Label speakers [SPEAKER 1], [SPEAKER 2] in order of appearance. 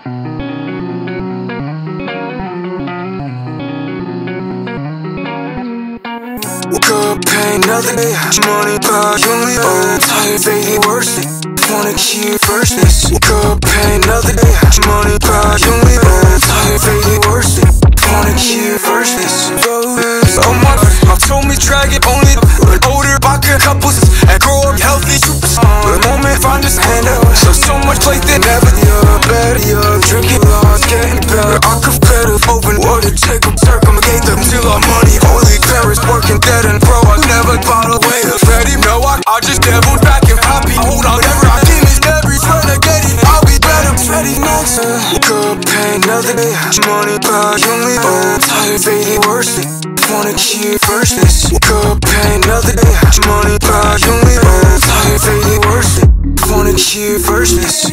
[SPEAKER 1] Woke up, pay day. Money by only old tired, fading worse. Wanna keep firstness. Woke up, pay day. Money by only old tired, fading worse. Wanna keep firstness. Oh my, mom told me drag it only the older vodka couples and grow up healthy. The moment find his hand out. So so much play that Jacob, Jacob, circumgate them till I'm money. Holy Paris, working dead and pro. I never thought I'd Ready, no, I, I just deviled back and happy. Hold on, never, I came as every renegade. I'll be better, Freddy Max. Good pain, nothing. Money, but only old. Tired, faded, worse. Wanna hear verses. Good pain, nothing. Money, but only old. Tired, faded, worse. Wanna hear verses.